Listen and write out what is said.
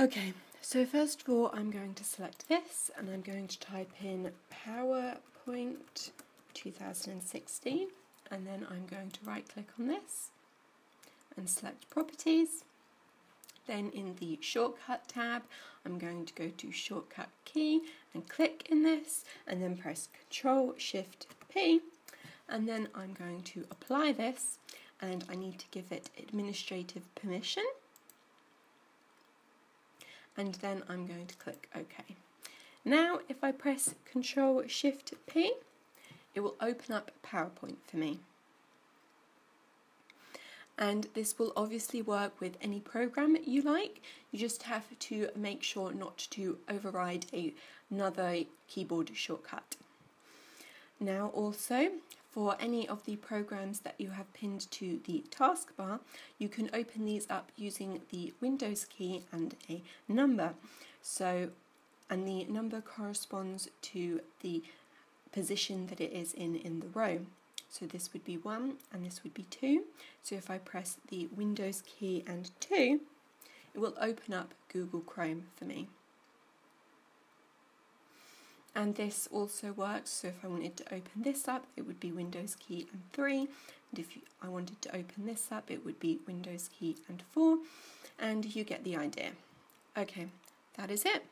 Okay, so first of all, I'm going to select this and I'm going to type in PowerPoint 2016 and then I'm going to right click on this and select properties. Then in the shortcut tab, I'm going to go to shortcut key and click in this and then press Control Shift P and then I'm going to apply this and I need to give it administrative permission and then I'm going to click OK. Now if I press Control Shift P it will open up PowerPoint for me and this will obviously work with any program you like. You just have to make sure not to override another keyboard shortcut. Now also, for any of the programs that you have pinned to the taskbar, you can open these up using the Windows key and a number. So, and the number corresponds to the position that it is in in the row. So this would be 1 and this would be 2. So if I press the Windows key and 2, it will open up Google Chrome for me. And this also works, so if I wanted to open this up, it would be Windows key and 3. And if I wanted to open this up, it would be Windows key and 4. And you get the idea. Okay, that is it.